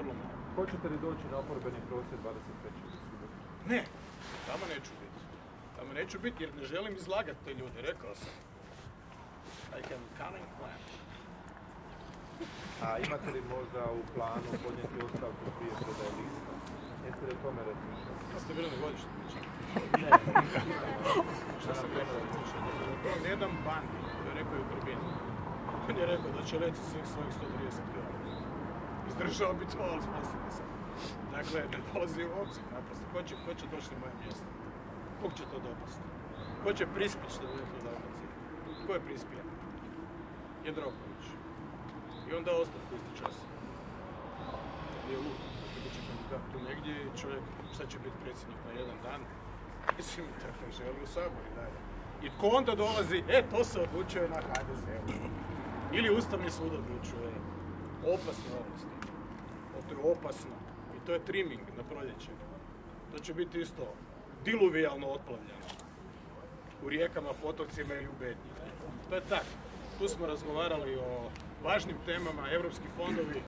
vrlo malo. Hoćete li doći na oporbeni prosvjed 23. subotu? Ne, tamo neću biti. Tamo neću biti jer ne želim izlagati te ljude, rekao sam. I have a cunning plan. A imate li možda u planu podnijeti ostavku prije predaje lista? Jeste li o tome razmišljali? Šta ste bili na godišnjem pričali? Šta sam rekao? To ne dam bandi, to je rekao i Grbin. On je rekao da će reći svih svojih 130 kg. Izdržao bi to, ali sposobno sam. Dakle, ne dolazi u obzir, naprosto. Ko će, ko će doći na moje mjesto? Kog će to dopasti? Ko će prispjeti što u Dalmaciji? Ko je prispio? Jandroković. I onda ostavku isti čas. Nije lud. Kada će kandidat tu negdje i čovjek, šta će biti predsjednik na jedan dan? Mislim, dakle, želi u Sabor i dalje. I tko onda dolazi? E, to se odlučuje na HDZ-u. Ili Ustavni sud odlučuje. Opasne ovlasti. Opasno. I to je trimming na proljeće. To će biti isto diluvijalno otplavljeno. U rijekama, potocima ili u bednji. To je tako. Tu smo razgovarali o važnim temama, evropski fondovi,